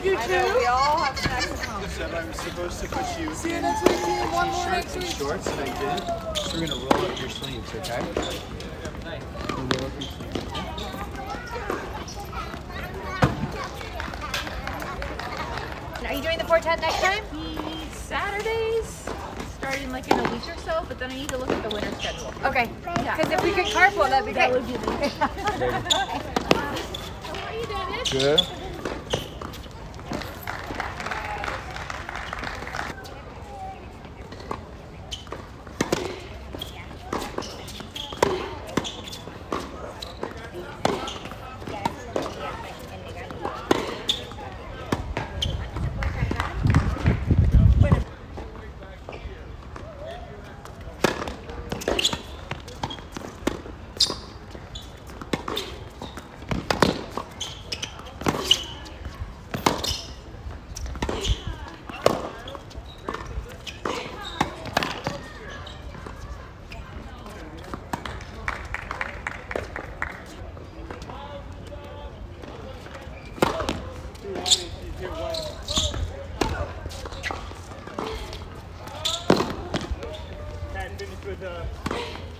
do I know, we all have snacks at home. Said I was supposed to put you See you next week, team. One more shirts next and shorts, and I did. So we're gonna roll up your sleeves, okay? We'll roll up your sleeves. Are you doing the 410 next time? Saturdays, starting like in a week or so, but then I need to look at the winter schedule. Okay. Yeah. Because if we could carpool, that'd be That great. would be the. How are you, Dennis? Good. Ende nicht mehr.